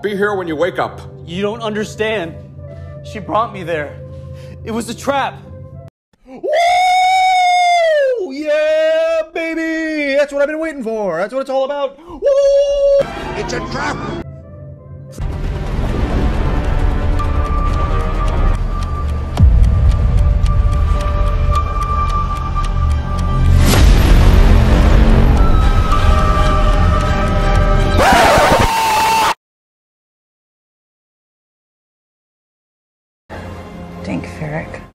Be here when you wake up. You don't understand. She brought me there. It was a trap. Woo! Yeah, baby! That's what I've been waiting for. That's what it's all about. Woo! It's a trap! think, Ferrick.